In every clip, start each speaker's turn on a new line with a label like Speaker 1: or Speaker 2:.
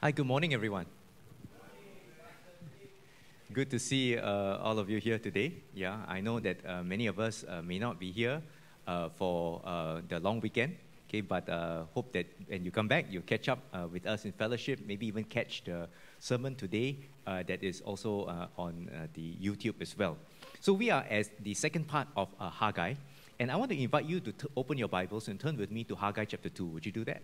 Speaker 1: Hi, good morning, everyone. Good to see uh, all of you here today. Yeah, I know that uh, many of us uh, may not be here uh, for uh, the long weekend, okay, but uh, hope that when you come back, you catch up with us in fellowship, maybe even catch the sermon today that is also on the YouTube as well. So we are at the second part of Haggai, and I want to invite you to t- open your Bibles and turn with me to Haggai chapter 2. Would you do that?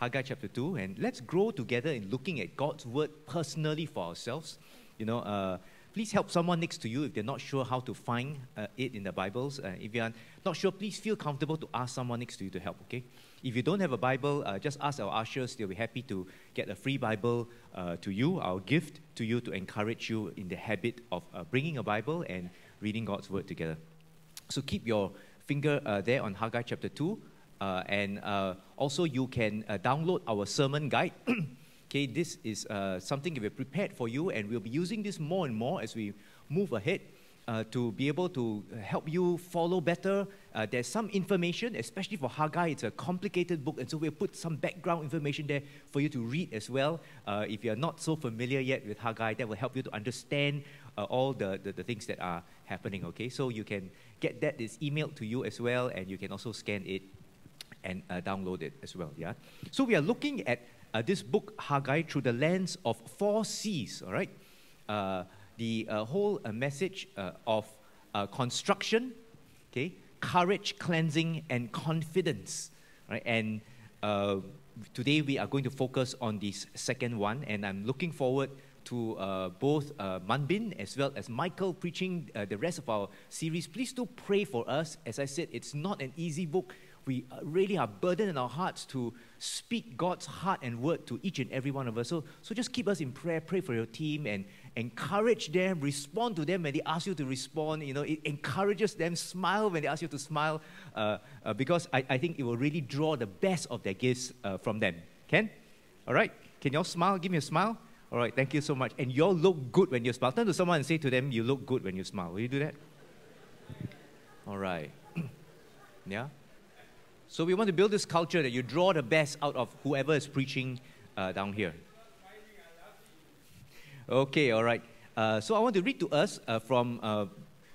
Speaker 1: Haggai chapter 2, and let's grow together in looking at God's word personally for ourselves. You know, uh, please help someone next to you if they're not sure how to find uh, it in the Bibles. Uh, if you're not sure, please feel comfortable to ask someone next to you to help, okay? If you don't have a Bible, uh, just ask our ushers. They'll be happy to get a free Bible uh, to you, our gift to you to encourage you in the habit of uh, bringing a Bible and reading God's word together. So keep your finger there on Haggai chapter 2. Uh, and uh, also, you can uh, download our sermon guide. okay, this is uh, something we've prepared for you, and we'll be using this more and more as we move ahead. Uh, to be able to help you follow better. Uh, there's some information, especially for Haggai, it's a complicated book, and so we'll put some background information there for you to read as well. If you're not so familiar yet with Haggai, that will help you to understand all the, the, the, things that are happening, okay? So you can get that, it's emailed to you as well, and you can also scan it and uh, download it as well. Yeah. So we are looking at uh, this book Haggai through the lens of four C's. All right. Uh, the uh, whole uh, message uh, of construction, okay, courage, cleansing, and confidence. Right. And today we are going to focus on this second one, and I'm looking forward to uh, both uh, Manbin as well as Michael preaching uh, the rest of our series. Please do pray for us. As I said, it's not an easy book we really are burdened in our hearts to speak God's heart and word to each and every one of us. So, so just keep us in prayer, pray for your team, and encourage them, respond to them when they ask you to respond. You know, it encourages them, smile when they ask you to smile, uh, uh, because I, I think it will really draw the best of their gifts uh, from them. Ken? All right? Can y'all smile? Give me a smile. All right, thank you so much. And y'all look good when you smile. Turn to someone and say to them, You look good when you smile. Will you do that? All right. yeah? So we want to build this culture that you draw the best out of whoever is preaching uh, down here. Okay, all right. Uh, so I want to read to us uh, from uh,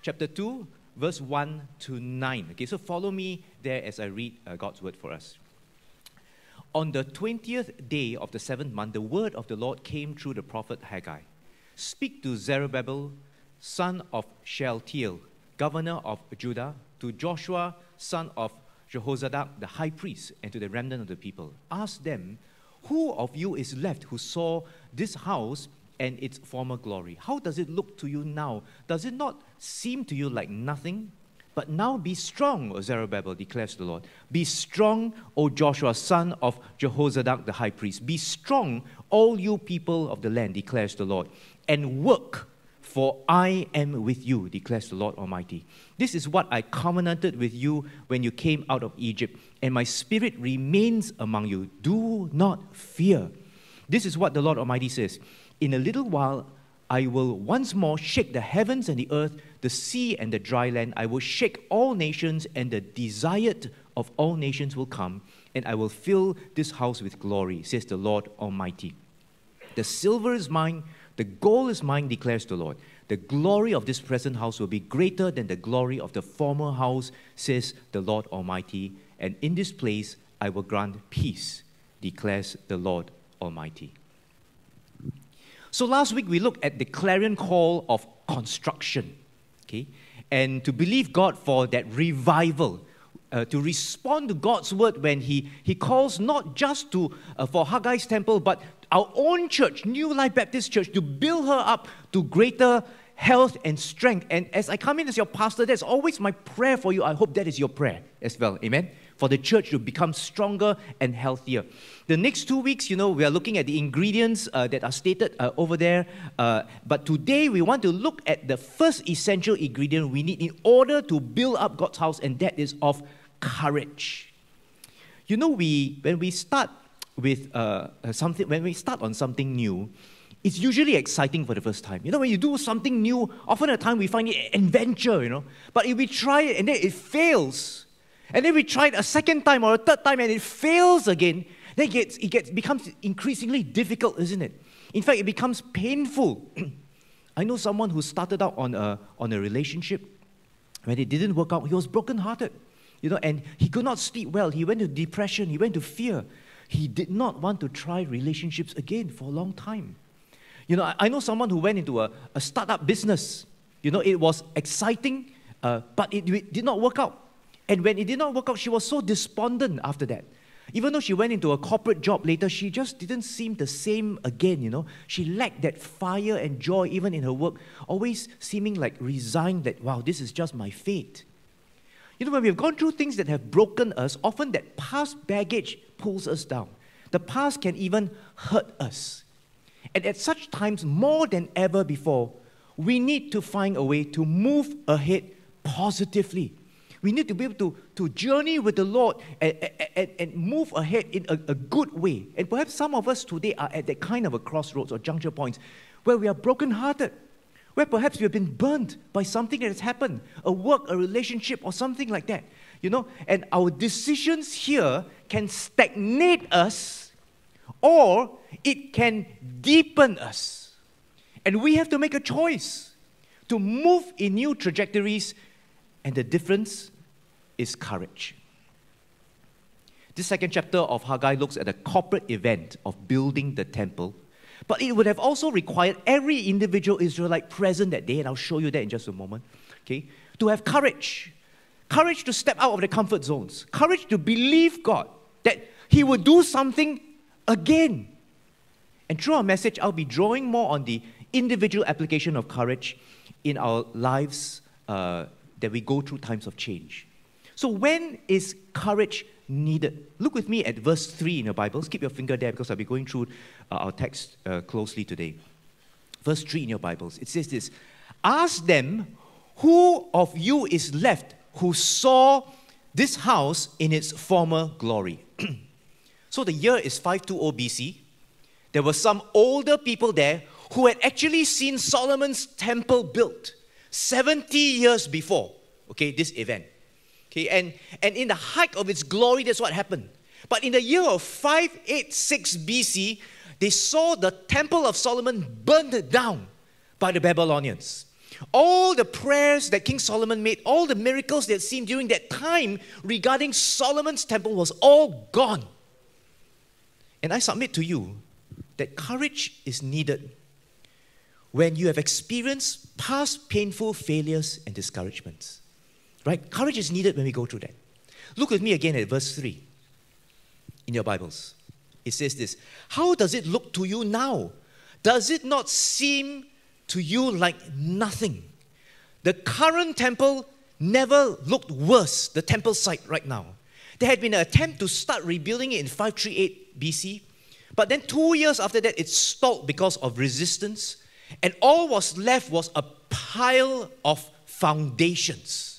Speaker 1: chapter 2, verse 1 to 9. Okay, so follow me there as I read uh, God's word for us. On the 20th day of the seventh month, the word of the Lord came through the prophet Haggai. Speak to Zerubbabel, son of Shealtiel, governor of Judah, to Joshua, son of Jehozadak, the high priest, and to the remnant of the people. Ask them, Who of you is left who saw this house and its former glory? How does it look to you now? Does it not seem to you like nothing? But now be strong, O Zerubbabel, declares the Lord. Be strong, O Joshua, son of Jehozadak, the high priest. Be strong, all you people of the land, declares the Lord, and work for I am with you, declares the Lord Almighty. This is what I covenanted with you when you came out of Egypt, and my spirit remains among you. Do not fear. This is what the Lord Almighty says In a little while, I will once more shake the heavens and the earth, the sea and the dry land. I will shake all nations, and the desired of all nations will come, and I will fill this house with glory, says the Lord Almighty. The silver is mine the goal is mine, declares the Lord. The glory of this present house will be greater than the glory of the former house, says the Lord Almighty. And in this place I will grant peace, declares the Lord Almighty. So last week we looked at the clarion call of construction, okay, and to believe God for that revival. Uh, to respond to God's word when He, he calls not just to uh, for Haggai's temple, but our own church, New Life Baptist Church, to build her up to greater health and strength. And as I come in as your pastor, that's always my prayer for you. I hope that is your prayer as well. Amen. For the church to become stronger and healthier. The next two weeks, you know, we are looking at the ingredients uh, that are stated uh, over there. Uh, but today, we want to look at the first essential ingredient we need in order to build up God's house, and that is of courage. You know, we when we start with uh, uh, something, when we start on something new, it's usually exciting for the first time. You know, when you do something new, often at time we find it adventure, you know. But if we try it and then it fails, and then we try it a second time or a third time and it fails again, Then it, gets, it gets, becomes increasingly difficult, isn't it? In fact, it becomes painful. I know someone who started out on a, on a relationship. When it didn't work out, he was brokenhearted. You know, and he could not sleep well. He went to depression. He went to fear. He did not want to try relationships again for a long time. You know, I, I know someone who went into a, a startup business. You know, it was exciting, uh, but it, it did not work out. And when it did not work out, she was so despondent after that. Even though she went into a corporate job later, she just didn't seem the same again, you know. She lacked that fire and joy even in her work, always seeming like resigned that, wow, this is just my fate. You know, when we've gone through things that have broken us, often that past baggage pulls us down. The past can even hurt us. And at such times, more than ever before, we need to find a way to move ahead positively. We need to be able to, to journey with the Lord and, and, and move ahead in a, a good way. And perhaps some of us today are at that kind of a crossroads or juncture points where we are brokenhearted, where perhaps we have been burned by something that has happened, a work, a relationship, or something like that. You know, and our decisions here can stagnate us or it can deepen us. And we have to make a choice to move in new trajectories, and the difference is courage. This second chapter of Haggai looks at the corporate event of building the temple, but it would have also required every individual Israelite present that day, and I'll show you that in just a moment, okay, to have courage. Courage to step out of the comfort zones, courage to believe God that He would do something again. And through our message, I'll be drawing more on the individual application of courage in our lives uh, that we go through times of change. So, when is courage needed? Look with me at verse 3 in your Bibles. Keep your finger there because I'll be going through uh, our text uh, closely today. Verse 3 in your Bibles. It says this Ask them, who of you is left who saw this house in its former glory? so, the year is 520 BC. There were some older people there who had actually seen Solomon's temple built 70 years before, okay, this event. Okay, and, and in the height of its glory, that's what happened. But in the year of 586 BC, they saw the temple of Solomon burned down by the Babylonians. All the prayers that King Solomon made, all the miracles they had seen during that time regarding Solomon's temple was all gone. And I submit to you that courage is needed when you have experienced past painful failures and discouragements. Right? Courage is needed when we go through that. Look with me again at verse 3 in your Bibles. It says this How does it look to you now? Does it not seem to you like nothing? The current temple never looked worse, the temple site right now. There had been an attempt to start rebuilding it in 538 BC, but then two years after that, it stalled because of resistance, and all was left was a pile of foundations.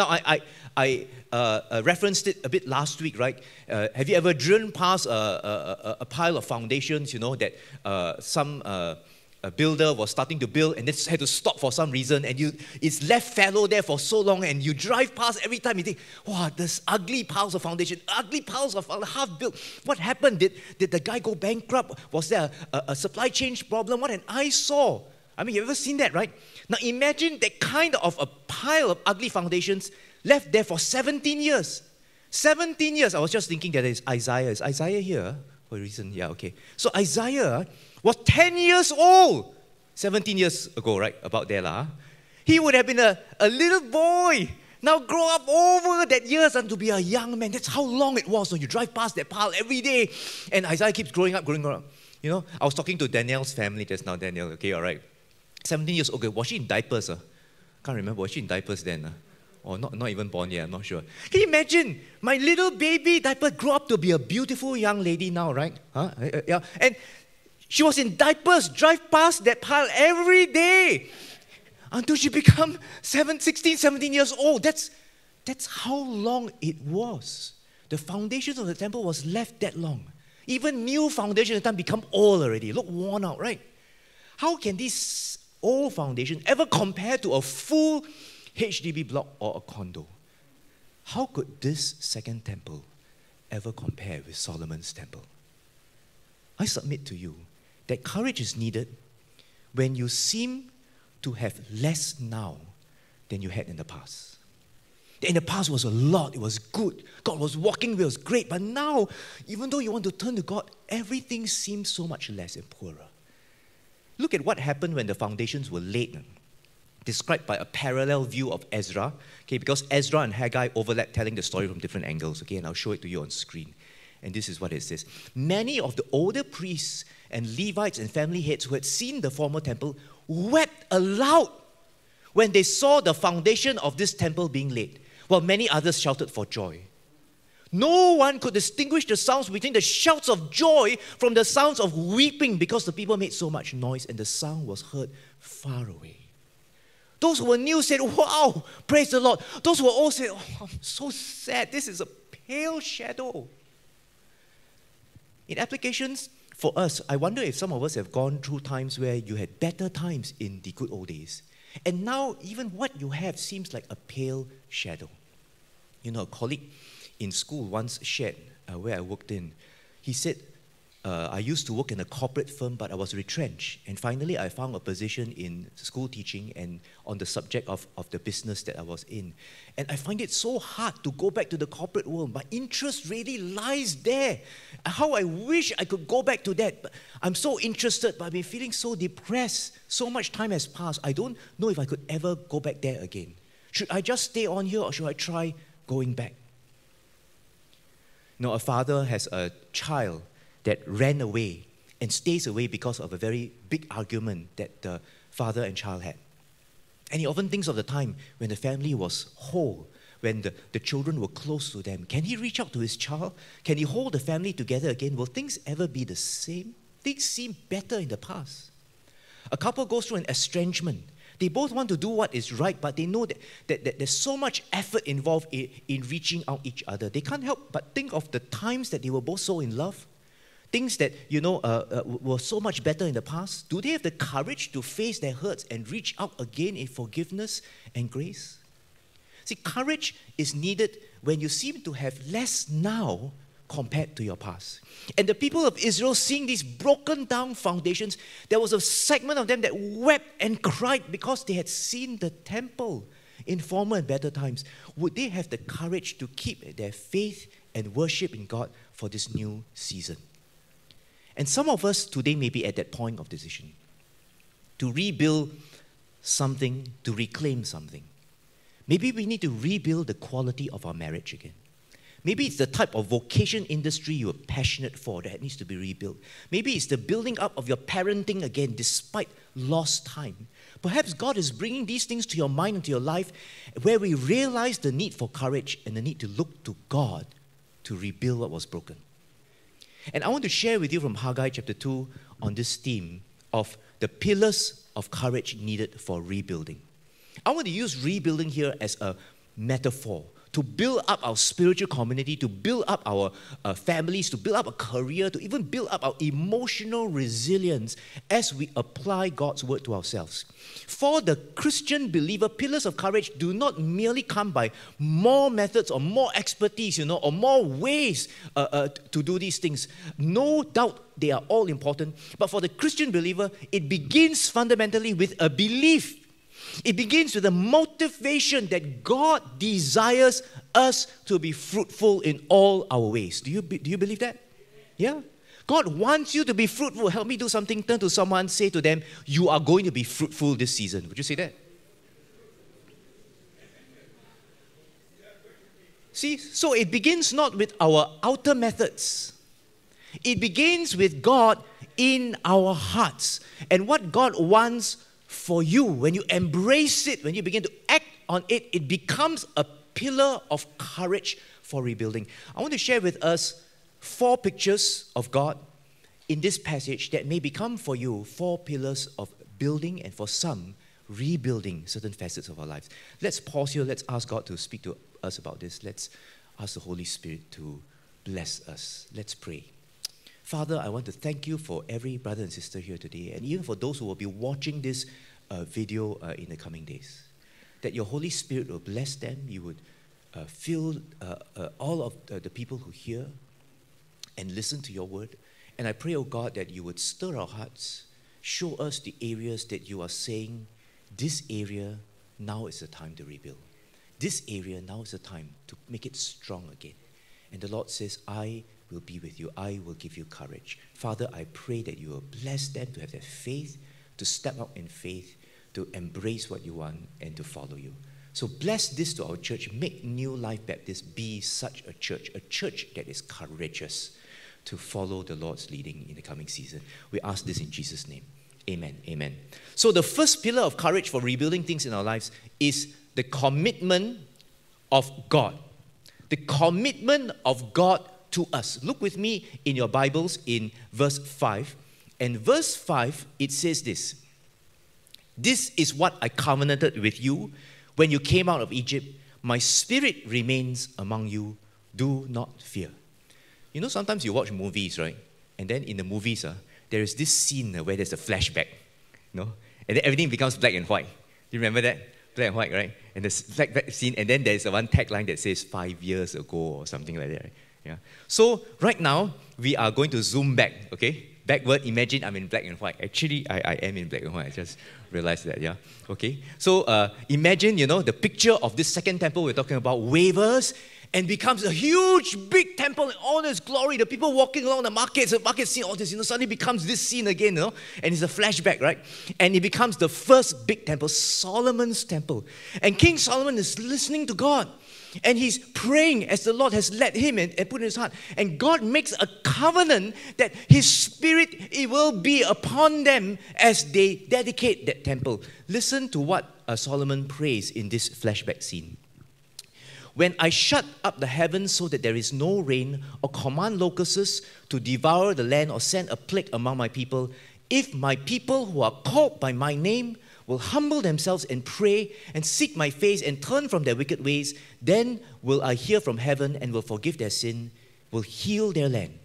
Speaker 1: Now, I, I, I uh, uh, referenced it a bit last week, right? Uh, have you ever driven past a, a, a, pile of foundations, you know, that uh, some uh, builder was starting to build and then had to stop for some reason and you, it's left fallow there for so long and you drive past every time you think, wow, this ugly piles of foundation, ugly piles of half built. What happened? Did, did the guy go bankrupt? Was there a, a supply chain problem? What an eyesore. I mean, you've ever seen that, right? Now imagine that kind of a pile of ugly foundations left there for 17 years. 17 years. I was just thinking that it's Isaiah. Is Isaiah here for a reason? Yeah, okay. So Isaiah was 10 years old 17 years ago, right? About there. Lah. He would have been a, a little boy. Now grow up over that years and to be a young man. That's how long it was. So you drive past that pile every day. And Isaiah keeps growing up, growing up. You know, I was talking to Danielle's family just now. Danielle, okay, all right. 17 years old, okay, was she in diapers? Uh? Can't remember, was she in diapers then? Uh? Or not, not even born yet, I'm not sure. Can you imagine? My little baby diaper grew up to be a beautiful young lady now, right? Huh? Uh, uh, yeah. And she was in diapers, drive past that pile every day until she became 7, 16, 17 years old. That's, that's how long it was. The foundations of the temple was left that long. Even new foundations at the time become old already, look worn out, right? How can this old foundation ever compared to a full HDB block or a condo? How could this second temple ever compare with Solomon's temple? I submit to you that courage is needed when you seem to have less now than you had in the past. In the past was a lot, it was good. God was walking with us, great. But now, even though you want to turn to God, everything seems so much less and poorer. Look at what happened when the foundations were laid, described by a parallel view of Ezra, okay, because Ezra and Haggai overlap telling the story from different angles, okay, and I'll show it to you on screen. And this is what it says. Many of the older priests and Levites and family heads who had seen the former temple wept aloud when they saw the foundation of this temple being laid, while many others shouted for joy. No one could distinguish the sounds between the shouts of joy from the sounds of weeping because the people made so much noise and the sound was heard far away. Those who were new said, Wow, praise the Lord. Those who were old said, Oh, I'm so sad. This is a pale shadow. In applications for us, I wonder if some of us have gone through times where you had better times in the good old days. And now, even what you have seems like a pale shadow. You know, a colleague in school once shared uh, where I worked in. He said, uh, I used to work in a corporate firm, but I was retrenched. And finally, I found a position in school teaching and on the subject of, of the business that I was in. And I find it so hard to go back to the corporate world. My interest really lies there. How I wish I could go back to that. But I'm so interested, but I've been feeling so depressed. So much time has passed. I don't know if I could ever go back there again. Should I just stay on here or should I try going back? You know, a father has a child that ran away and stays away because of a very big argument that the father and child had. And he often thinks of the time when the family was whole, when the, the children were close to them. Can he reach out to his child? Can he hold the family together again? Will things ever be the same? Things seem better in the past. A couple goes through an estrangement they both want to do what is right, but they know that, that, that there's so much effort involved in, in reaching out each other. They can't help but think of the times that they were both so in love, things that, you know, uh, uh, were so much better in the past. Do they have the courage to face their hurts and reach out again in forgiveness and grace? See, courage is needed when you seem to have less now compared to your past. And the people of Israel, seeing these broken down foundations, there was a segment of them that wept and cried because they had seen the temple in former and better times. Would they have the courage to keep their faith and worship in God for this new season? And some of us today may be at that point of decision to rebuild something, to reclaim something. Maybe we need to rebuild the quality of our marriage again. Maybe it's the type of vocation industry you're passionate for that needs to be rebuilt. Maybe it's the building up of your parenting again despite lost time. Perhaps God is bringing these things to your mind and to your life where we realize the need for courage and the need to look to God to rebuild what was broken. And I want to share with you from Haggai chapter 2 on this theme of the pillars of courage needed for rebuilding. I want to use rebuilding here as a metaphor to build up our spiritual community, to build up our uh, families, to build up a career, to even build up our emotional resilience as we apply God's word to ourselves. For the Christian believer, pillars of courage do not merely come by more methods or more expertise, you know, or more ways uh, uh, to do these things. No doubt they are all important, but for the Christian believer, it begins fundamentally with a belief it begins with the motivation that God desires us to be fruitful in all our ways. Do you, do you believe that? Yeah? God wants you to be fruitful. Help me do something. Turn to someone, say to them, You are going to be fruitful this season. Would you say that? See, so it begins not with our outer methods, it begins with God in our hearts. And what God wants for you, when you embrace it, when you begin to act on it, it becomes a pillar of courage for rebuilding. I want to share with us four pictures of God in this passage that may become for you four pillars of building and for some, rebuilding certain facets of our lives. Let's pause here. Let's ask God to speak to us about this. Let's ask the Holy Spirit to bless us. Let's pray. Father, I want to thank you for every brother and sister here today, and even for those who will be watching this uh, video uh, in the coming days. That your Holy Spirit will bless them, you would uh, fill uh, uh, all of the people who hear and listen to your word, And I pray, oh God, that you would stir our hearts, show us the areas that you are saying, this area, now is the time to rebuild. This area, now is the time to make it strong again. And the Lord says, I will be with you. I will give you courage. Father, I pray that you will bless them to have that faith, to step out in faith, to embrace what you want, and to follow you. So bless this to our church. Make New Life Baptist be such a church, a church that is courageous to follow the Lord's leading in the coming season. We ask this in Jesus' name. Amen. Amen. So the first pillar of courage for rebuilding things in our lives is the commitment of God. The commitment of God to us. Look with me in your Bibles in verse 5. And verse 5, it says this This is what I covenanted with you when you came out of Egypt. My spirit remains among you. Do not fear. You know, sometimes you watch movies, right? And then in the movies, uh, there is this scene uh, where there's a flashback, you know? And then everything becomes black and white. You remember that? Black and white, right? And the flashback scene, and then there's one tagline that says five years ago or something like that. Right? Yeah. So right now, we are going to zoom back, okay? Backward, imagine I'm in black and white. Actually, I, I am in black and white. I just realized that, yeah? Okay? So uh, imagine, you know, the picture of this second temple we're talking about wavers and becomes a huge, big temple in all its glory. The people walking along the markets, the market scene, all this, you know, suddenly becomes this scene again, you know, and it's a flashback, right? And it becomes the first big temple, Solomon's temple. And King Solomon is listening to God. And he's praying as the Lord has led him and, and put in his heart. And God makes a covenant that his spirit it will be upon them as they dedicate that temple. Listen to what uh, Solomon prays in this flashback scene. When I shut up the heavens so that there is no rain, or command locusts to devour the land, or send a plague among my people, if my people who are called by my name will humble themselves and pray and seek my face and turn from their wicked ways, then will I hear from heaven and will forgive their sin, will heal their land.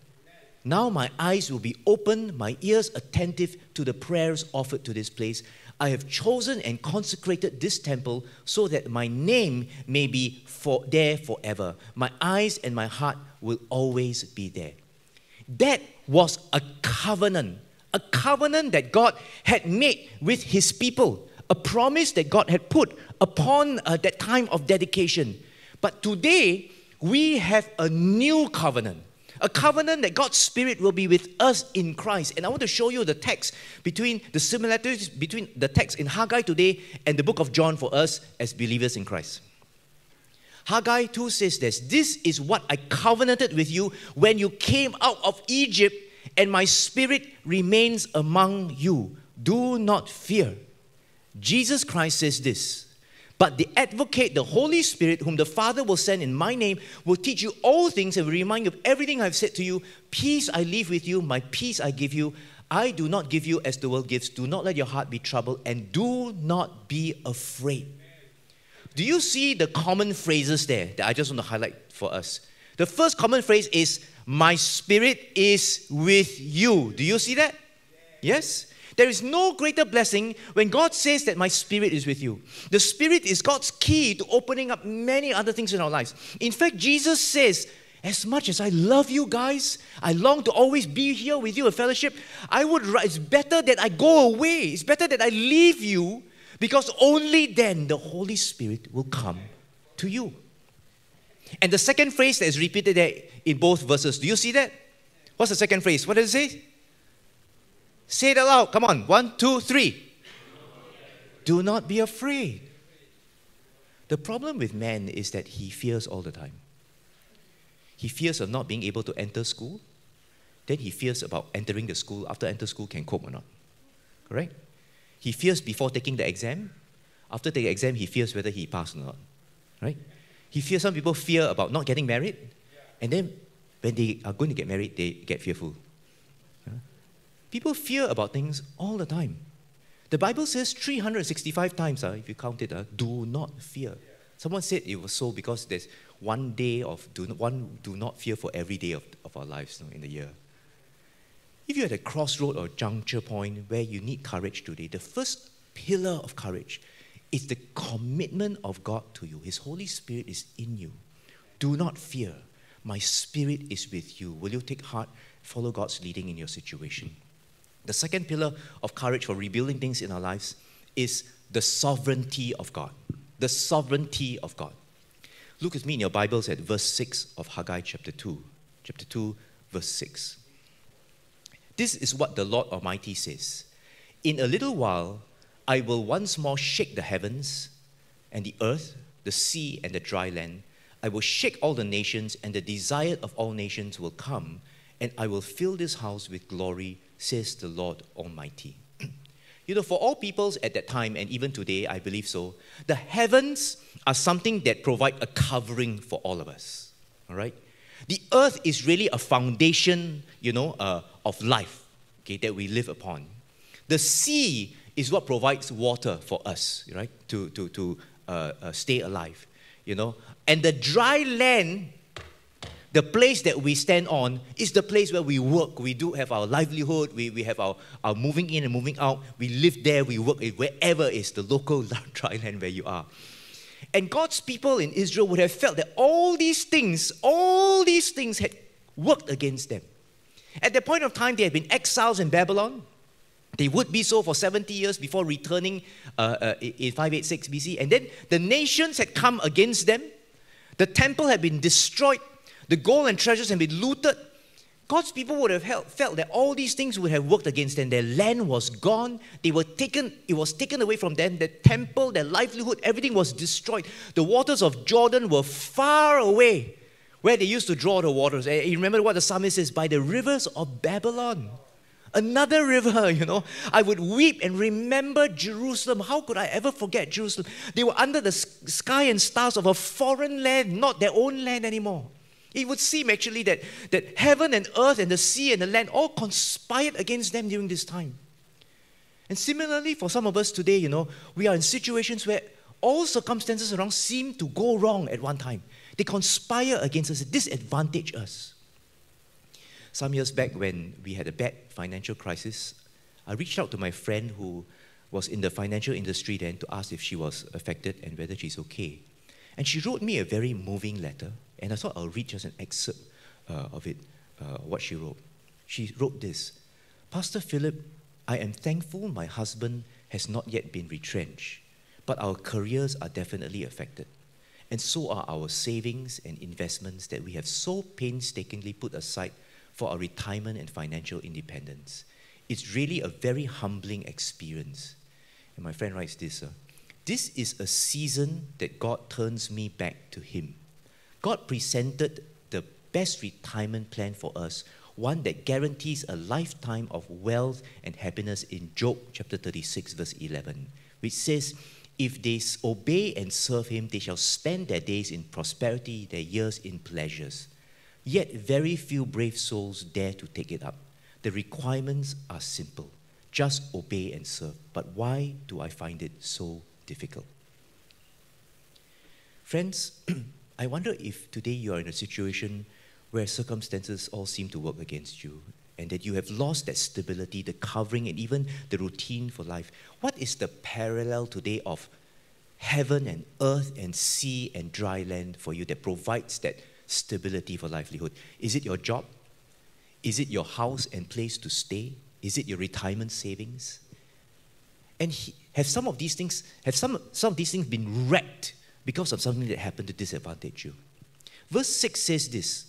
Speaker 1: Now my eyes will be open, my ears attentive to the prayers offered to this place. I have chosen and consecrated this temple so that my name may be for there forever. My eyes and my heart will always be there. That was a covenant, a covenant that God had made with his people, a promise that God had put upon uh, that time of dedication. But today, we have a new covenant a covenant that God's Spirit will be with us in Christ. And I want to show you the text between the similarities between the text in Haggai today and the book of John for us as believers in Christ. Haggai 2 says this This is what I covenanted with you when you came out of Egypt, and my spirit remains among you. Do not fear. Jesus Christ says this but the advocate, the Holy Spirit, whom the Father will send in my name, will teach you all things and will remind you of everything I've said to you. Peace I leave with you, my peace I give you. I do not give you as the world gives. Do not let your heart be troubled, and do not be afraid. Do you see the common phrases there that I just want to highlight for us? The first common phrase is, My spirit is with you. Do you see that? Yes? There is no greater blessing when God says that my spirit is with you. The spirit is God's key to opening up many other things in our lives. In fact, Jesus says, as much as I love you guys, I long to always be here with you in fellowship. I would it's better that I go away. It's better that I leave you because only then the Holy Spirit will come to you. And the second phrase that is repeated there in both verses, do you see that? What's the second phrase? What does it say? Say it aloud. Come on. One, two, three. Do not be afraid. The problem with man is that he fears all the time. He fears of not being able to enter school. Then he fears about entering the school. After enter school, can cope or not. Correct? He fears before taking the exam. After the exam, he fears whether he passed or not. Right? He fears, some people fear about not getting married. And then when they are going to get married, they get fearful. People fear about things all the time. The Bible says 365 times, uh, if you count it, uh, do not fear. Someone said it was so because there's one day of do not, one do not fear for every day of, of our lives in the year. If you're at a crossroad or juncture point where you need courage today, the first pillar of courage is the commitment of God to you. His Holy Spirit is in you. Do not fear. My spirit is with you. Will you take heart follow God's leading in your situation. The second pillar of courage for rebuilding things in our lives is the sovereignty of God. The sovereignty of God. Look with me in your Bibles at verse 6 of Haggai chapter 2. Chapter 2, verse 6. This is what the Lord Almighty says In a little while, I will once more shake the heavens and the earth, the sea, and the dry land. I will shake all the nations, and the desire of all nations will come, and I will fill this house with glory, says the Lord Almighty. you know, for all peoples at that time, and even today, I believe so, the heavens are something that provide a covering for all of us. All right? The earth is really a foundation, you know, uh, of life okay, that we live upon. The sea is what provides water for us, right, to, to, to uh, uh, stay alive, you know. And the dry land, the place that we stand on, is the place where we work. We do have our livelihood, we, we have our, our moving in and moving out. We live there, we work wherever is the local dry land where you are. And God's people in Israel would have felt that all these things, all these things had worked against them. At that point of time, they had been exiles in Babylon. They would be so for 70 years before returning uh, uh, in 586 BC. And then the nations had come against them. The temple had been destroyed. The gold and treasures had been looted. God's people would have felt that all these things would have worked against them. Their land was gone. They were taken, it was taken away from them. The temple, their livelihood, everything was destroyed. The waters of Jordan were far away where they used to draw the waters. And you remember what the psalmist says? By the rivers of Babylon. Another river, you know. I would weep and remember Jerusalem. How could I ever forget Jerusalem? They were under the sky and stars of a foreign land, not their own land anymore. It would seem actually that, that heaven and earth and the sea and the land all conspired against them during this time. And similarly, for some of us today, you know, we are in situations where all circumstances around seem to go wrong at one time. They conspire against us, disadvantage us. Some years back, when we had a bad financial crisis, I reached out to my friend who was in the financial industry then to ask if she was affected and whether she's okay. And she wrote me a very moving letter and I thought I'll read just an excerpt uh, of it, uh, what she wrote. She wrote this Pastor Philip, I am thankful my husband has not yet been retrenched, but our careers are definitely affected. And so are our savings and investments that we have so painstakingly put aside for our retirement and financial independence. It's really a very humbling experience. And my friend writes this uh, This is a season that God turns me back to Him. God presented the best retirement plan for us, one that guarantees a lifetime of wealth and happiness in Job chapter 36, verse 11, which says, If they obey and serve him, they shall spend their days in prosperity, their years in pleasures. Yet very few brave souls dare to take it up. The requirements are simple just obey and serve. But why do I find it so difficult? Friends, I wonder if today you are in a situation where circumstances all seem to work against you and that you have lost that stability, the covering, and even the routine for life. What is the parallel today of heaven and earth and sea and dry land for you that provides that stability for livelihood? Is it your job? Is it your house and place to stay? Is it your retirement savings? And he, have some of these things, have some, some of these things been wrecked because of something that happened to disadvantage you. Verse 6 says this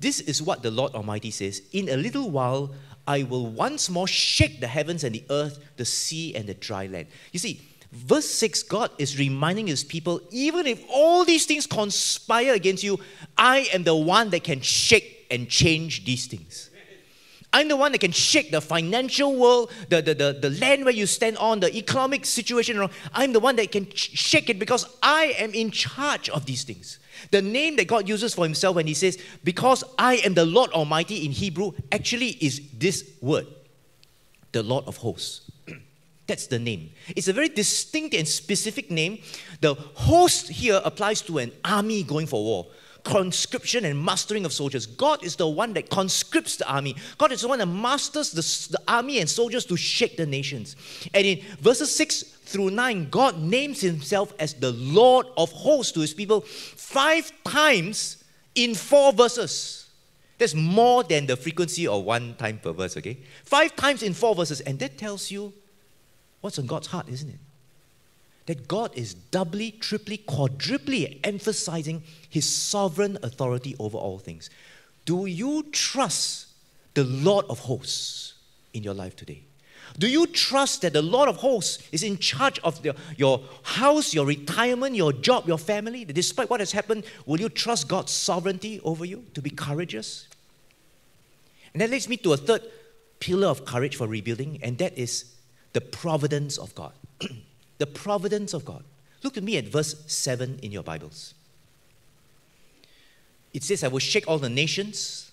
Speaker 1: This is what the Lord Almighty says In a little while, I will once more shake the heavens and the earth, the sea and the dry land. You see, verse 6, God is reminding his people even if all these things conspire against you, I am the one that can shake and change these things. I'm the one that can shake the financial world, the, the, the, the land where you stand on, the economic situation. I'm the one that can shake it because I am in charge of these things. The name that God uses for himself when he says, Because I am the Lord Almighty in Hebrew, actually is this word, the Lord of hosts. That's the name. It's a very distinct and specific name. The host here applies to an army going for war conscription and mastering of soldiers. God is the one that conscripts the army. God is the one that masters the, the army and soldiers to shake the nations. And in verses 6 through 9, God names himself as the Lord of hosts to his people five times in four verses. That's more than the frequency of one time per verse, okay? Five times in four verses. And that tells you what's on God's heart, isn't it? That God is doubly, triply, quadruply emphasizing his sovereign authority over all things. Do you trust the Lord of hosts in your life today? Do you trust that the Lord of hosts is in charge of the, your house, your retirement, your job, your family? Despite what has happened, will you trust God's sovereignty over you to be courageous? And that leads me to a third pillar of courage for rebuilding, and that is the providence of God. the providence of God. Look at me at verse 7 in your Bibles. It says, I will shake all the nations,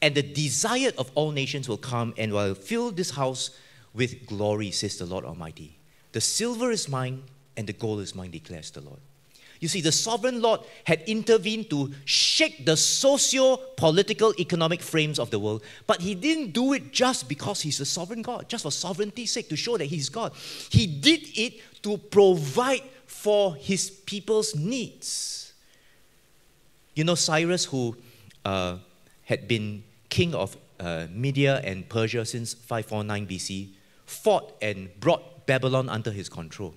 Speaker 1: and the desire of all nations will come and will fill this house with glory, says the Lord Almighty. The silver is mine and the gold is mine, declares the Lord. You see, the sovereign Lord had intervened to shake the socio political economic frames of the world, but he didn't do it just because he's a sovereign God, just for sovereignty's sake, to show that he's God. He did it to provide for his people's needs. You know, Cyrus, who uh, had been king of uh, Media and Persia since 549 BC, fought and brought Babylon under his control.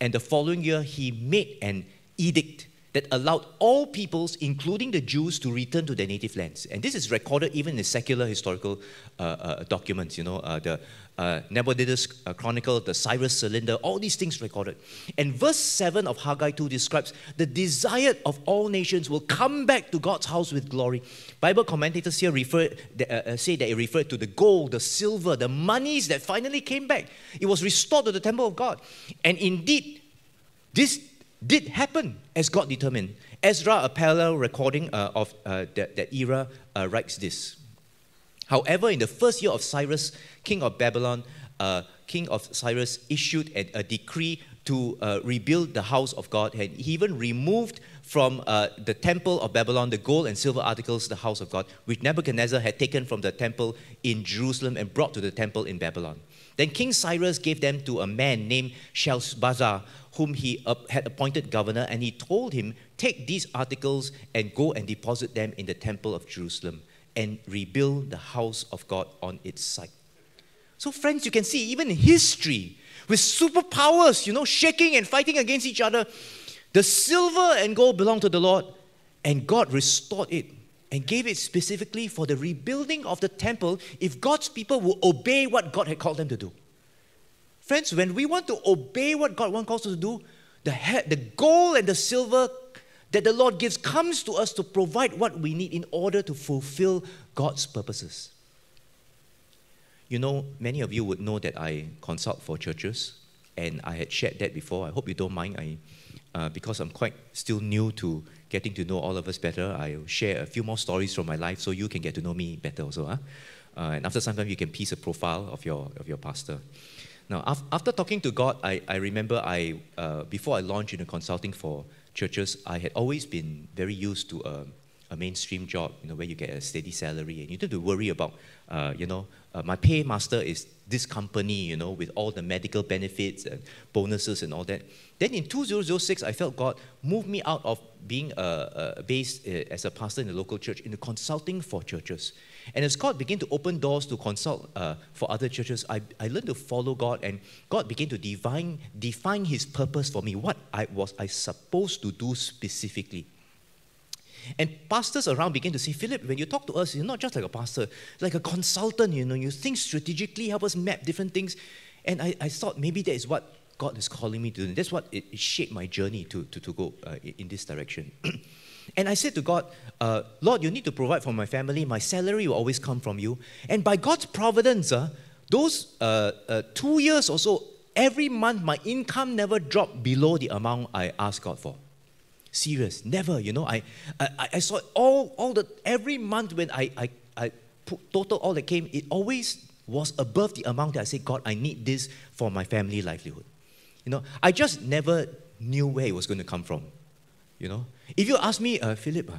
Speaker 1: And the following year, he made an edict that allowed all peoples, including the Jews, to return to their native lands. And this is recorded even in secular historical uh, uh, documents, you know, uh, the uh, Nabonidus uh, Chronicle, the Cyrus Cylinder, all these things recorded. And verse 7 of Haggai 2 describes the desire of all nations will come back to God's house with glory. Bible commentators here refer, uh, say that it referred to the gold, the silver, the monies that finally came back. It was restored to the temple of God. And indeed, this did happen as God determined. Ezra, a parallel recording uh, of uh, that, that, era, uh, writes this. However, in the first year of Cyrus, king of Babylon, uh, king of Cyrus issued a, a decree to uh, rebuild the house of God, and he even removed from uh, the temple of Babylon the gold and silver articles, the house of God, which Nebuchadnezzar had taken from the temple in Jerusalem and brought to the temple in Babylon. Then King Cyrus gave them to a man named Sheshbazzar, whom he had appointed governor, and he told him, Take these articles and go and deposit them in the temple of Jerusalem and rebuild the house of God on its site. So, friends, you can see even in history, with superpowers, you know, shaking and fighting against each other, the silver and gold belonged to the Lord, and God restored it and gave it specifically for the rebuilding of the temple if God's people will obey what God had called them to do. Friends, when we want to obey what God wants us to do, the, he- the gold and the silver that the Lord gives comes to us to provide what we need in order to fulfill God's purposes. You know, many of you would know that I consult for churches, and I had shared that before. I hope you don't mind. I, uh, because I'm quite still new to getting to know all of us better, I'll share a few more stories from my life so you can get to know me better also. Huh? Uh, and after some time, you can piece a profile of your, of your pastor. Now, af- after talking to God, I, I remember I, uh, before I launched into consulting for churches, I had always been very used to a, a mainstream job, you know, where you get a steady salary and you don't have to worry about, uh, you know, uh, my paymaster is this company, you know, with all the medical benefits and bonuses and all that. Then in 2006, I felt God moved me out of being uh, based as a pastor in the local church into consulting for churches. And as God began to open doors to consult uh, for other churches, I, I learned to follow God, and God began to define, define His purpose for me, what I was I supposed to do specifically. And pastors around began to say, Philip, when you talk to us, you're not just like a pastor, like a consultant, you know, you think strategically, help us map different things. And I, I thought maybe that is what God is calling me to do. And that's what it, it shaped my journey to, to, to go uh, in this direction. and I said to God, uh, Lord, you need to provide for my family. My salary will always come from you. And by God's providence, uh, those uh, uh, two years or so, every month my income never dropped below the amount I asked God for. Serious, never. You know, I, I, I saw all, all the every month when I, I, I put total all that came, it always was above the amount that I said, God, I need this for my family livelihood. You know, I just never knew where it was going to come from. You know, if you ask me, uh, Philip, uh,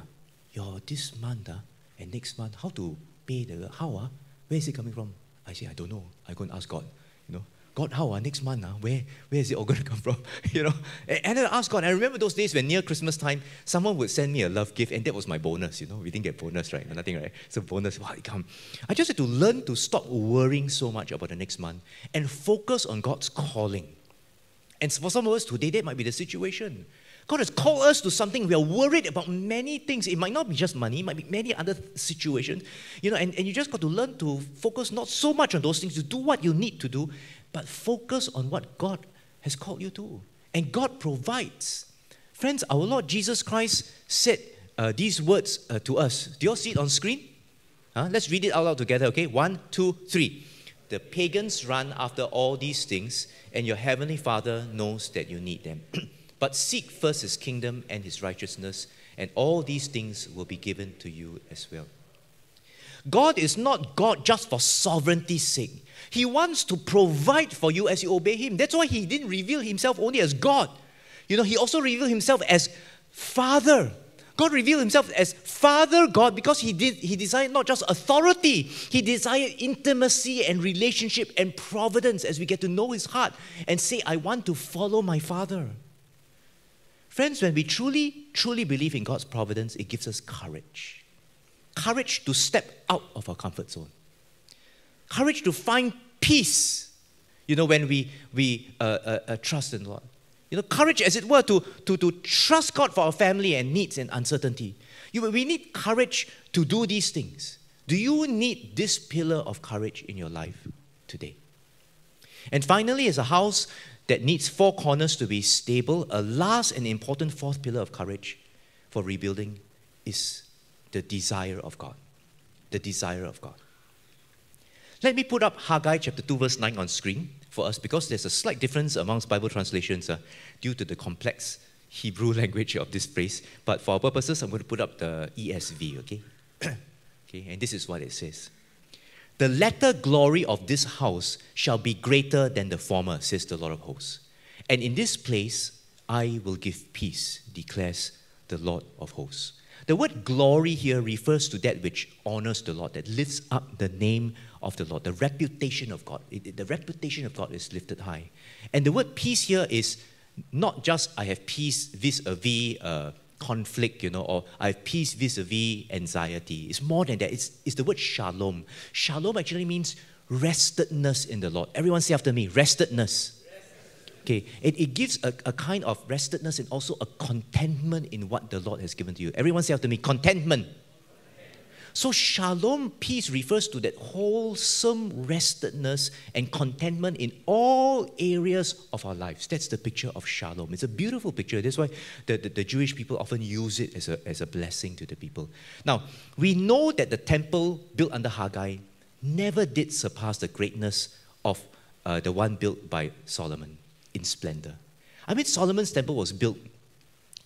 Speaker 1: your this month uh, and next month, how to pay the how uh, where is it coming from? I say I don't know. I go and ask God. You know, God, how? Uh, next month, uh, where, where is it all going to come from? you know, and, and I asked God. I remember those days when near Christmas time, someone would send me a love gift, and that was my bonus. You know, we didn't get bonus, right? Nothing, right? So bonus, wow, it come. I just had to learn to stop worrying so much about the next month and focus on God's calling. And for some of us today, that might be the situation. God has called us to something. We are worried about many things. It might not be just money, it might be many other situations. You know, and, and you just got to learn to focus not so much on those things, to do what you need to do, but focus on what God has called you to. And God provides. Friends, our Lord Jesus Christ said uh, these words uh, to us. Do you all see it on screen? Huh? Let's read it out loud together, okay? One, two, three. The pagans run after all these things, and your heavenly Father knows that you need them. but seek first his kingdom and his righteousness, and all these things will be given to you as well. God is not God just for sovereignty's sake. He wants to provide for you as you obey Him. That's why He didn't reveal Himself only as God. You know, He also revealed Himself as Father. God revealed Himself as Father God because He did He desired not just authority, He desired intimacy and relationship and providence as we get to know His heart and say, I want to follow my Father. Friends, when we truly, truly believe in God's providence, it gives us courage courage to step out of our comfort zone, courage to find peace, you know, when we, we uh, uh, uh, trust in Lord. You know, courage, as it were, to, to, to trust God for our family and needs and uncertainty. You, we need courage to do these things. Do you need this pillar of courage in your life today? And finally, as a house that needs four corners to be stable, a last and important fourth pillar of courage for rebuilding is the desire of God. The desire of God. Let me put up Haggai chapter 2, verse 9 on screen for us because there's a slight difference amongst Bible translations uh, due to the complex Hebrew language of this phrase. But for our purposes, I'm going to put up the ESV, okay? okay, and this is what it says. The latter glory of this house shall be greater than the former, says the Lord of hosts. And in this place I will give peace, declares the Lord of hosts. The word glory here refers to that which honors the Lord, that lifts up the name of the Lord, the reputation of God. It, the reputation of God is lifted high. And the word peace here is not just I have peace vis a vis conflict, you know, or I have peace vis a vis anxiety. It's more than that. It's, it's the word shalom. Shalom actually means restedness in the Lord. Everyone say after me restedness. Okay, it, it gives a, a kind of restedness and also a contentment in what the Lord has given to you. Everyone say after me, contentment. So, shalom, peace, refers to that wholesome restedness and contentment in all areas of our lives. That's the picture of shalom. It's a beautiful picture. That's why the, the, the, Jewish people often use it as a, as a blessing to the people. Now, we know that the temple built under Haggai never did surpass the greatness of uh, the one built by Solomon in splendor. I mean, Solomon's temple was built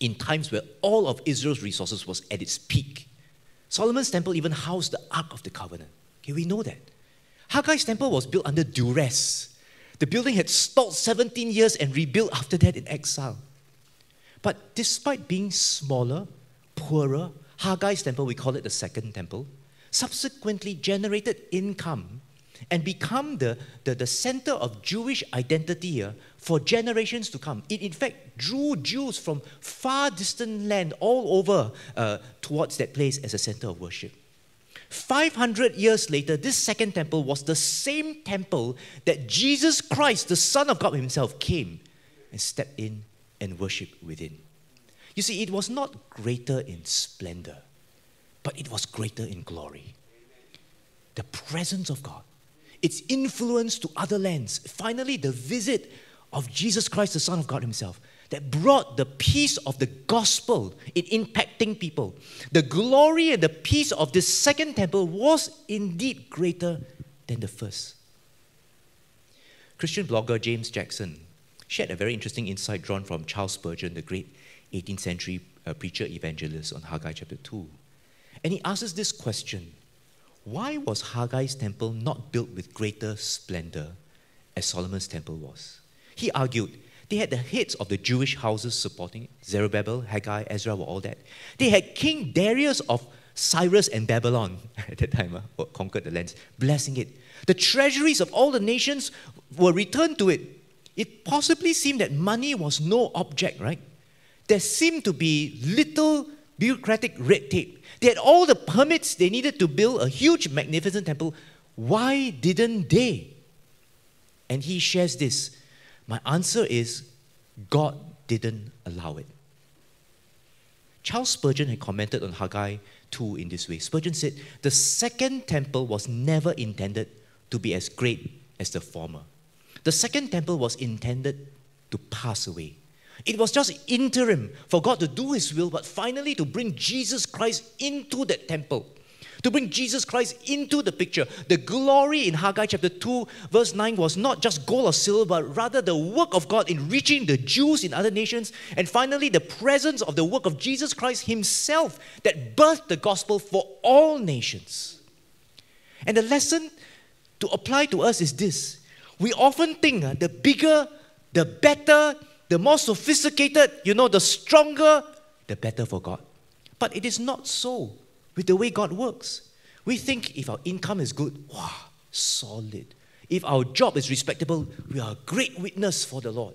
Speaker 1: in times where all of Israel's resources was at its peak. Solomon's temple even housed the Ark of the Covenant. Okay, we know that. Haggai's temple was built under duress. The building had stalled 17 years and rebuilt after that in exile. But despite being smaller, poorer, Haggai's temple, we call it the second temple, subsequently generated income and become the, the, the center of Jewish identity here for generations to come. It, in fact, drew Jews from far distant land all over uh, towards that place as a center of worship. 500 years later, this second temple was the same temple that Jesus Christ, the Son of God Himself, came and stepped in and worshiped within. You see, it was not greater in splendor, but it was greater in glory. The presence of God its influence to other lands. Finally, the visit of Jesus Christ, the Son of God Himself, that brought the peace of the gospel in impacting people. The glory and the peace of this second temple was indeed greater than the first. Christian blogger James Jackson shared a very interesting insight drawn from Charles Spurgeon, the great 18th century uh, preacher evangelist, on Haggai chapter 2. And he asks this question why was Haggai's temple not built with greater splendor as Solomon's temple was? He argued they had the heads of the Jewish houses supporting it. Zerubbabel, Haggai, Ezra were all that. They had King Darius of Cyrus and Babylon at that time uh, conquered the lands, blessing it. The treasuries of all the nations were returned to it. It possibly seemed that money was no object, right? There seemed to be little bureaucratic red tape. They had all the permits they needed to build a huge, magnificent temple. Why didn't they? And he shares this. My answer is God didn't allow it. Charles Spurgeon had commented on Haggai 2 in this way. Spurgeon said, The second temple was never intended to be as great as the former. The second temple was intended to pass away. It was just interim for God to do His will, but finally to bring Jesus Christ into that temple to bring Jesus Christ into the picture. The glory in Haggai chapter 2, verse 9 was not just gold or silver, but rather the work of God in reaching the Jews in other nations, and finally the presence of the work of Jesus Christ Himself that birthed the gospel for all nations. And the lesson to apply to us is this we often think uh, the bigger, the better, the more sophisticated, you know, the stronger, the better for God. But it is not so with the way God works. We think if our income is good, wow, solid. If our job is respectable, we are a great witness for the Lord.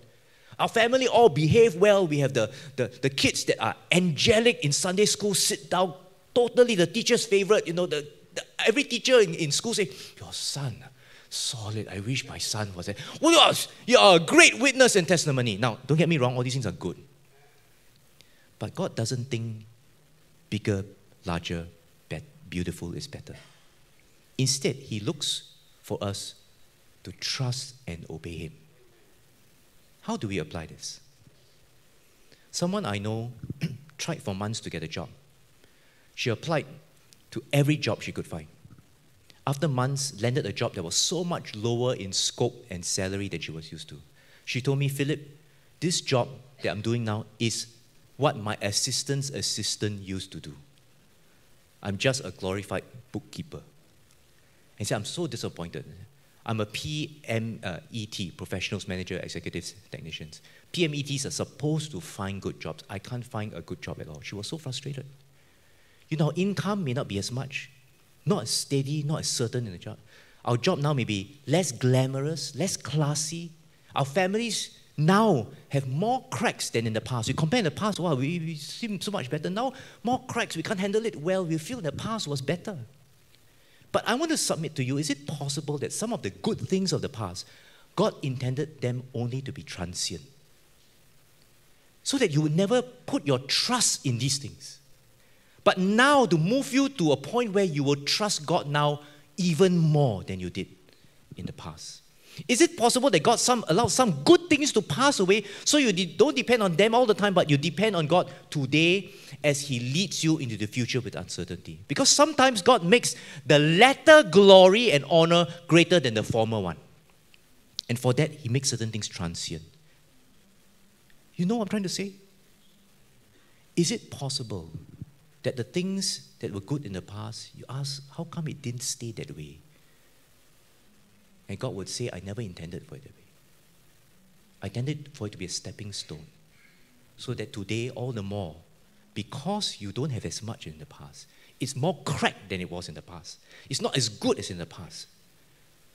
Speaker 1: Our family all behave well. We have the, the, the kids that are angelic in Sunday school, sit down, totally the teacher's favorite. You know, the, the every teacher in, in school say, Your son, solid. I wish my son was there. Well, you are a great witness and testimony. Now, don't get me wrong, all these things are good. But God doesn't think bigger larger, bet, beautiful is better. Instead, He looks for us to trust and obey Him. How do we apply this? Someone I know tried for months to get a job. She applied to every job she could find. After months, landed a job that was so much lower in scope and salary than she was used to. She told me, Philip, this job that I'm doing now is what my assistant's assistant used to do. I'm just a glorified bookkeeper. And said, I'm so disappointed. I'm a PMET, Professionals Manager Executives Technicians. PMETs are supposed to find good jobs. I can't find a good job at all. She was so frustrated. You know, income may not be as much, not as steady, not as certain in the job. Our job now may be less glamorous, less classy. Our families now have more cracks than in the past. We compare in the past, wow, we, we seem so much better. Now, more cracks, we can't handle it well. We feel the past was better. But I want to submit to you is it possible that some of the good things of the past, God intended them only to be transient? So that you would never put your trust in these things. But now to move you to a point where you will trust God now even more than you did in the past. Is it possible that God some, allows some good things to pass away so you de- don't depend on them all the time, but you depend on God today as He leads you into the future with uncertainty? Because sometimes God makes the latter glory and honor greater than the former one. And for that, He makes certain things transient. You know what I'm trying to say? Is it possible that the things that were good in the past, you ask, how come it didn't stay that way? And God would say, I never intended for it that way. I intended for it to be a stepping stone. So that today, all the more, because you don't have as much in the past, it's more cracked than it was in the past. It's not as good as in the past.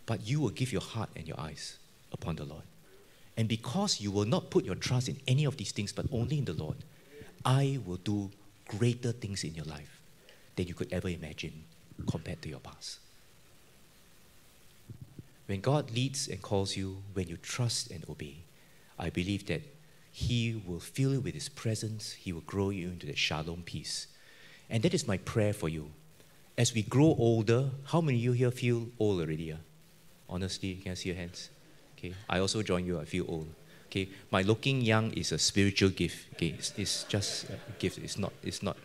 Speaker 1: But you will give your heart and your eyes upon the Lord. And because you will not put your trust in any of these things, but only in the Lord, I will do greater things in your life than you could ever imagine compared to your past. When God leads and calls you, when you trust and obey, I believe that He will fill you with His presence. He will grow you into that shalom peace. And that is my prayer for you. As we grow older, how many of you here feel old already? Uh? Honestly, can I see your hands? Okay, I also join you. I feel old. Okay, my looking young is a spiritual gift. Okay, it's, it's just a gift. It's not. It's not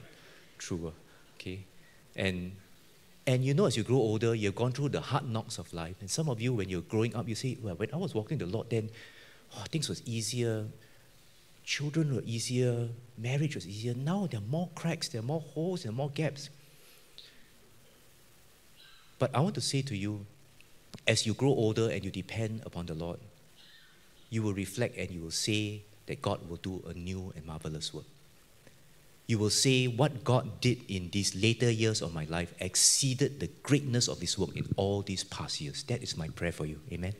Speaker 1: true. Okay, and and you know, as you grow older, you've gone through the hard knocks of life. And some of you, when you're growing up, you say, well, when I was walking the Lord, then oh, things was easier. Children were easier. Marriage was easier. Now there are more cracks, there are more holes, there are more gaps. But I want to say to you, as you grow older and you depend upon the Lord, you will reflect and you will say that God will do a new and marvelous work. you will say what God did in these later years of my life exceeded the greatness of His work in all these past years. That is my prayer for you. Amen.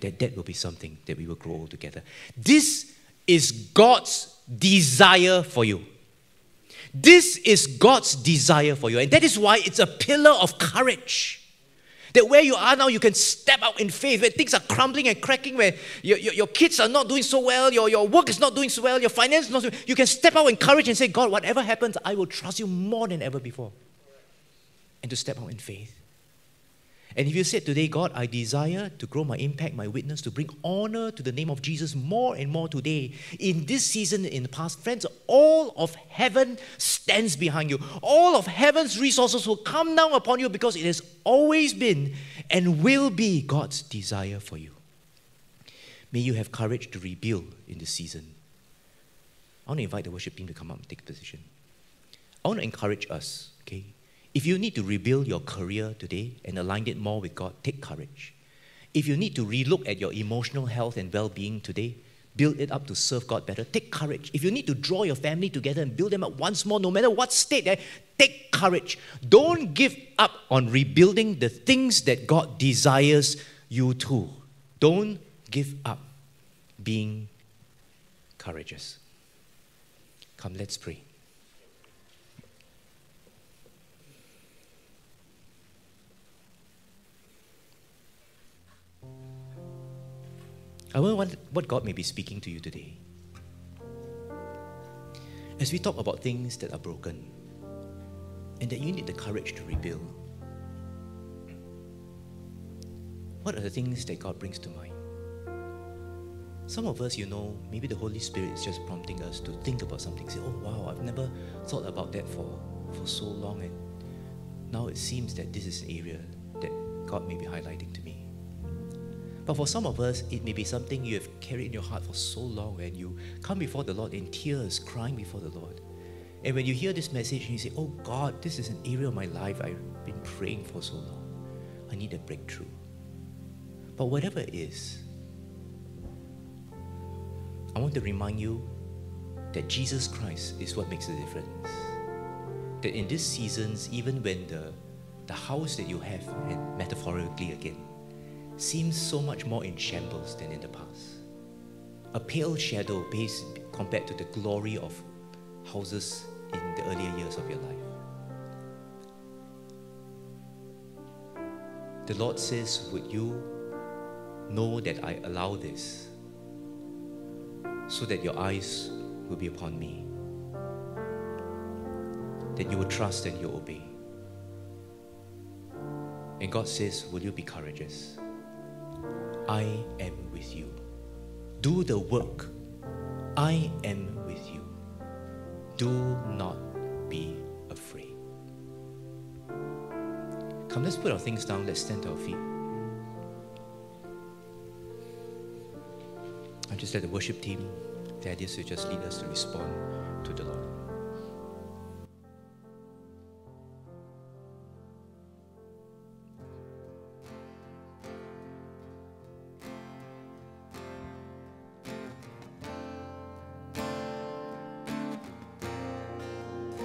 Speaker 1: That that will be something that we will grow together. This is God's desire for you. This is God's desire for you. And that is why it's a pillar of courage. That where you are now, you can step out in faith. Where things are crumbling and cracking, where your, your, your, kids are not doing so well, your, your work is not doing so well, your finance is not so well, you can step out in courage and say, God, whatever happens, I will trust you more than ever before. And to step out in faith. And if you said today, God, I desire to grow my impact, my witness, to bring honor to the name of Jesus more and more today, in this season, in the past, friends, all of heaven stands behind you. All of heaven's resources will come down upon you because it has always been and will be God's desire for you. May you have courage to rebuild in this season. I want to invite the worship team to come up and take a position. I want to encourage us? If you need to rebuild your career today and align it more with God, take courage. If you need to relook at your emotional health and well being today, build it up to serve God better, take courage. If you need to draw your family together and build them up once more, no matter what state they're, take courage. Don't give up on rebuilding the things that God desires you to. Don't give up being courageous. Come, let's pray. I wonder what, God may be speaking to you today. As we talk about things that are broken and that you need the courage to rebuild, what are the things that God brings to mind? Some of us, you know, maybe the Holy Spirit is just prompting us to think about something. Say, oh wow, I've never thought about that for, for so long, and now it seems that this is an area that God may be highlighting to me. But for some of us, it may be something you have carried in your heart for so long and you come before the Lord in tears, crying before the Lord. And when you hear this message and you say, Oh God, this is an area of my life I've been praying for so long. I need a breakthrough. But whatever it is, I want to remind you that Jesus Christ is what makes the difference. That in these seasons, even when the, the house that you have, and metaphorically again, seems so much more in shambles than in the past. A pale shadow based compared to the glory of houses in the earlier years of your life. The Lord says, Would you know that I allow this so that your eyes will be upon me? That you will trust and you obey. And God says, Will you be courageous? I am with you. Do the work. I am with you. Do not be afraid. Come, let's put our things down. Let's stand to our feet. I just let the worship team, the Thaddeus, to just lead us to respond to the Lord.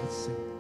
Speaker 1: sing.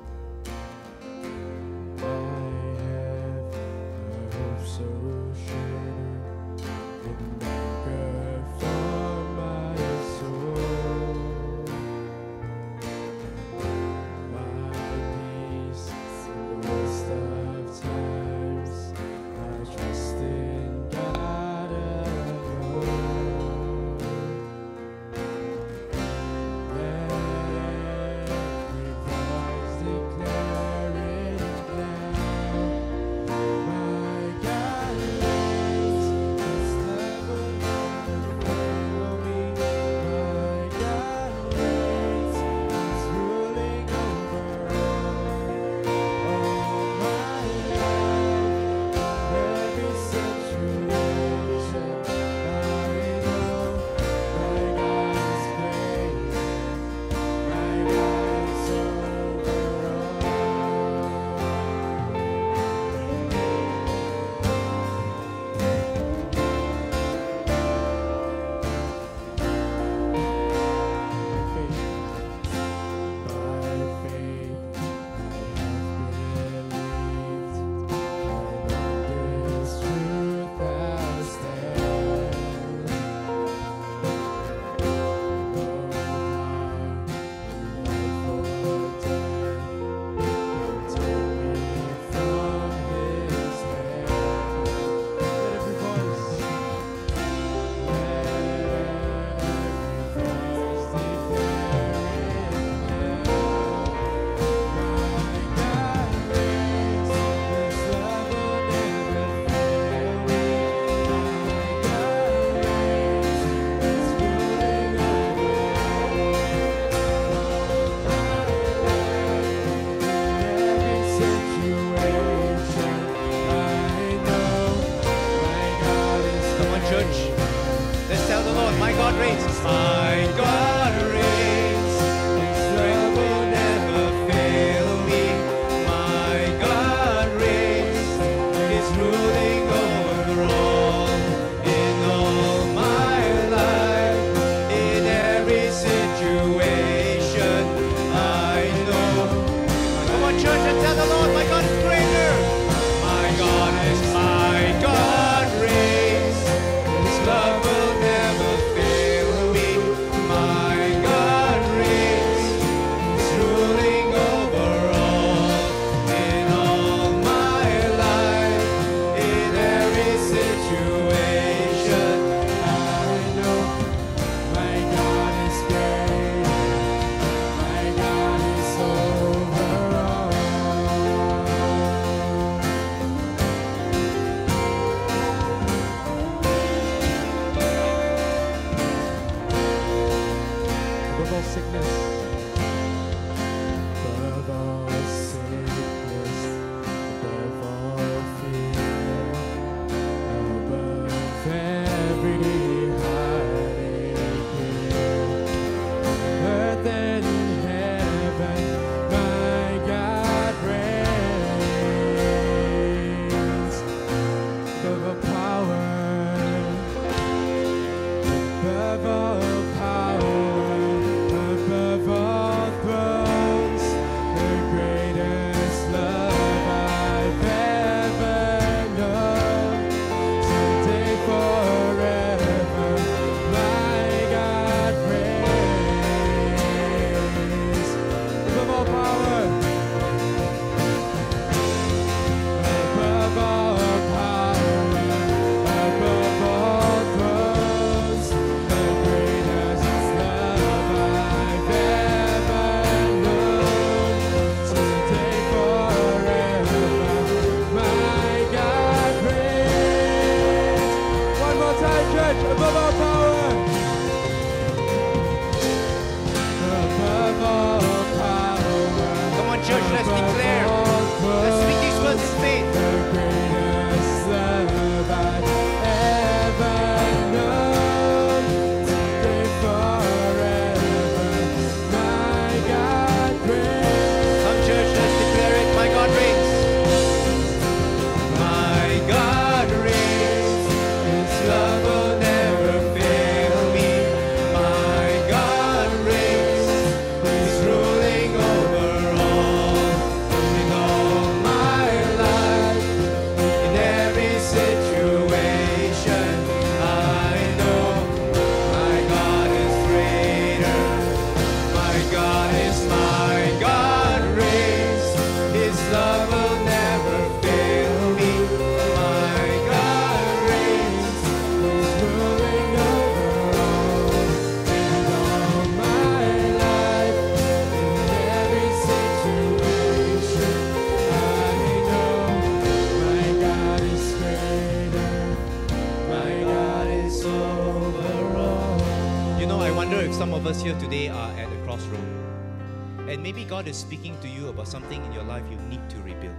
Speaker 1: God is speaking to you about something in your life you need to rebuild.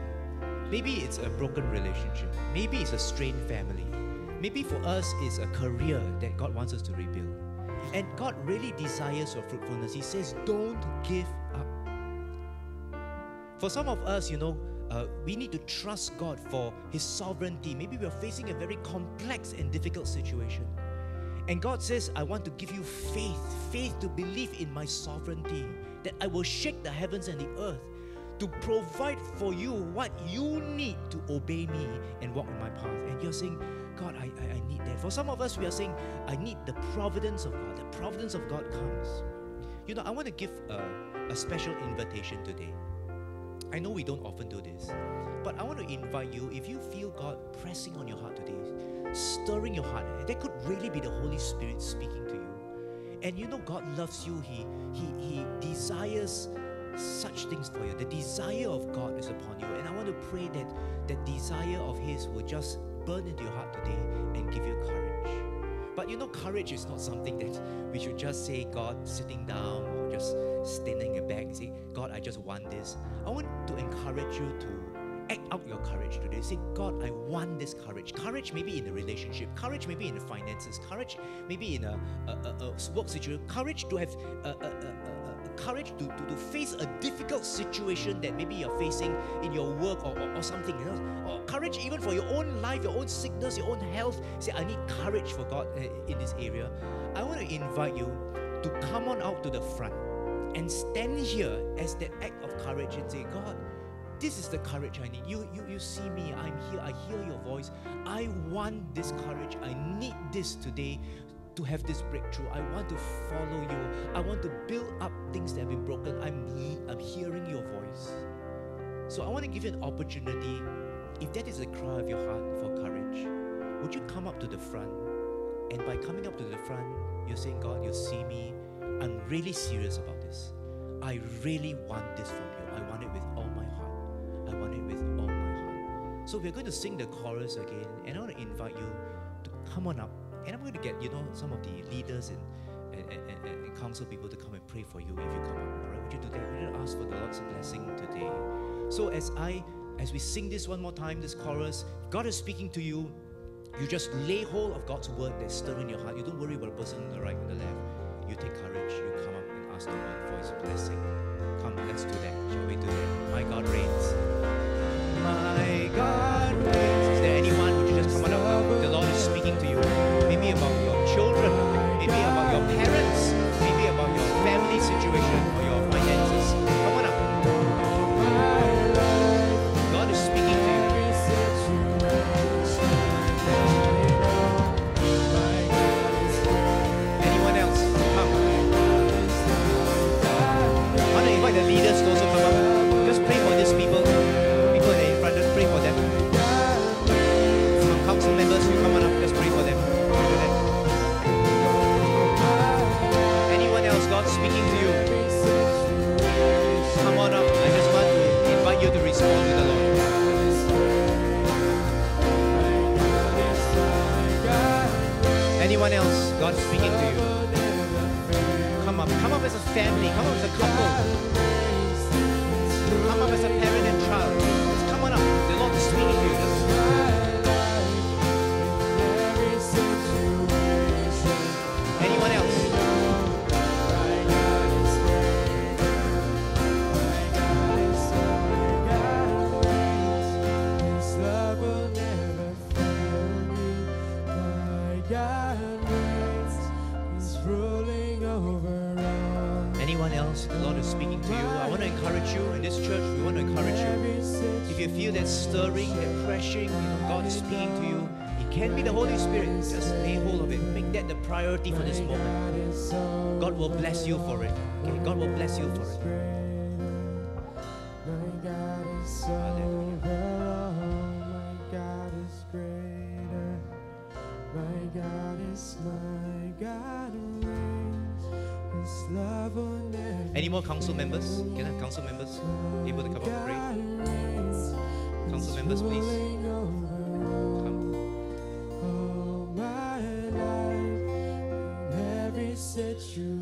Speaker 1: Maybe it's a broken relationship. Maybe it's a strained family. Maybe for us, it's a career that God wants us to rebuild. And God really desires your fruitfulness. He says, don't give up. For some of us, you know, uh, we need to trust God for His sovereignty. Maybe we're facing a very complex and difficult situation. And God says, I want to give you faith, faith to believe in my sovereignty, that I will shake the heavens and the earth to provide for you what you need to obey me and walk in my path. And you're saying, God, I, I, I need that. For some of us, we are saying, I need the providence of God. The providence of God comes. You know, I want to give a, a special invitation today. I know we don't often do this, but I want to invite you if you feel God pressing on your heart today, stirring your heart, that could really be the Holy Spirit speaking to you. And you know God loves you. He he he desires such things for you. The desire of God is upon you. And I want to pray that that desire of his will just burn into your heart today and give you courage. But you know, courage is not something that we should just say, God, sitting down or just standing in back and say, God, I just want this. I want to encourage you to act out your courage today. Say, God, I want this courage. Courage maybe in a relationship, courage maybe in the finances, courage maybe in a, a, a, a work situation, courage to have courage to, to, to face a difficult situation that maybe you're facing in your work or, or, or something else. Or courage even for your own life, your own sickness, your own health. Say, I need courage for God uh, in this area. I want to invite you to come on out to the front and stand here as that act of courage and say, God, this is the courage I need. You, you, you see me, I'm here, I hear your voice. I want this courage. I need this today to have this breakthrough. I want to follow you. I want to build up things that have been broken. I'm, I'm hearing your voice. So I want to give you an opportunity. If that is the cry of your heart for courage, would you come up to the front? And by coming up to the front, you're saying, God, you see me. I'm really serious about this. I really want this from you. I want it with. Want it with all my heart. So we're going to sing the chorus again, and I want to invite you to come on up. And I'm going to get, you know, some of the leaders and, and, and, and, and council people to come and pray for you if you come up. All right, would you do that? We're going to ask for the Lord's blessing today. So as I, as we sing this one more time, this chorus, God is speaking to you. You just lay hold of God's word that's stirring your heart. You don't worry about the person on the right or the left. You take courage. You come up and ask the Lord for His blessing. Let's do that. Shall we do that? My God reigns. My God reigns. Is there anyone? Priority for this moment. God will bless you for it. Okay? God will bless you for it. Any more council members? Can I have council members able to come up and pray? Council members, please. Come,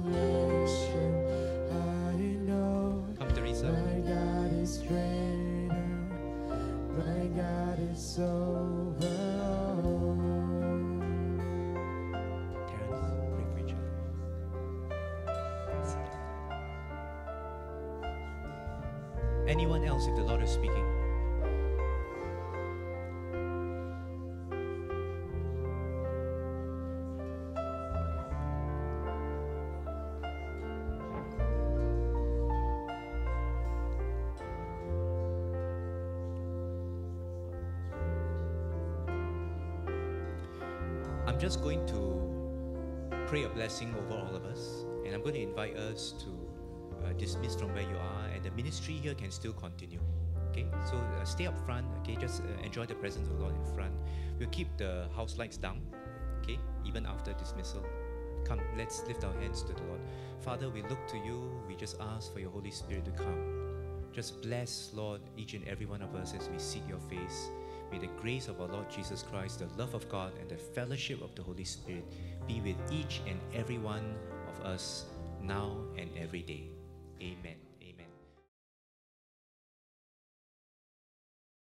Speaker 1: Teresa.
Speaker 2: my God is greater. My God is over
Speaker 1: pray for each other. Anyone else, if the Lord is speaking? Just going to pray a blessing over all of us, and I'm going to invite us to uh, dismiss from where you are, and the ministry here can still continue. Okay, so uh, stay up front. Okay, just uh, enjoy the presence of the Lord in front. We'll keep the house lights down. Okay, even after dismissal. Come, let's lift our hands to the Lord. Father, we look to you. We just ask for your Holy Spirit to come. Just bless, Lord, each and every one of us as we seek your face. May the grace of our Lord Jesus Christ, the love of God, and the fellowship of the Holy Spirit be with each and every one of us now and every day.